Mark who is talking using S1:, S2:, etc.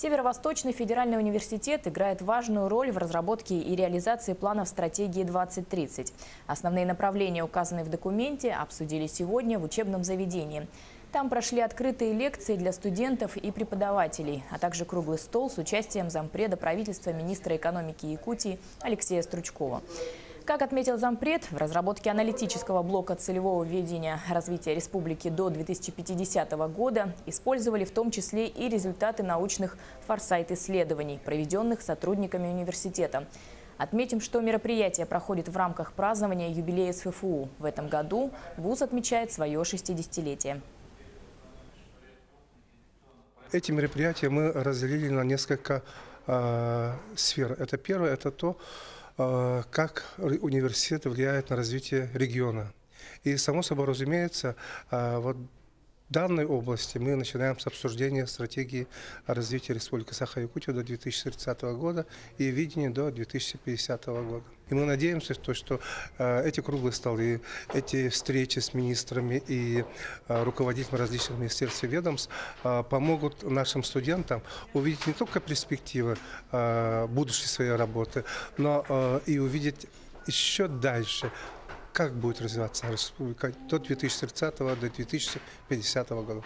S1: Северо-Восточный федеральный университет играет важную роль в разработке и реализации планов стратегии 2030. Основные направления, указанные в документе, обсудили сегодня в учебном заведении. Там прошли открытые лекции для студентов и преподавателей, а также круглый стол с участием зампреда правительства министра экономики Якутии Алексея Стручкова. Как отметил зампред, в разработке аналитического блока целевого ведения развития республики до 2050 года использовали в том числе и результаты научных форсайт-исследований, проведенных сотрудниками университета. Отметим, что мероприятие проходит в рамках празднования юбилея СФФУ. В этом году ВУЗ отмечает свое 60-летие.
S2: Эти мероприятия мы разделили на несколько э, сфер. Это первое, это то, как университет влияет на развитие региона. И, само собой разумеется, э, вот данной области мы начинаем с обсуждения стратегии развития Республики Саха-Якутия до 2030 года и видения до 2050 года. И мы надеемся, что, что э, эти круглые столы, эти встречи с министрами и э, руководителями различных министерств и ведомств э, помогут нашим студентам увидеть не только перспективы будущей своей работы, но и увидеть еще дальше, как будет развиваться республика до 2030 до 2050 года.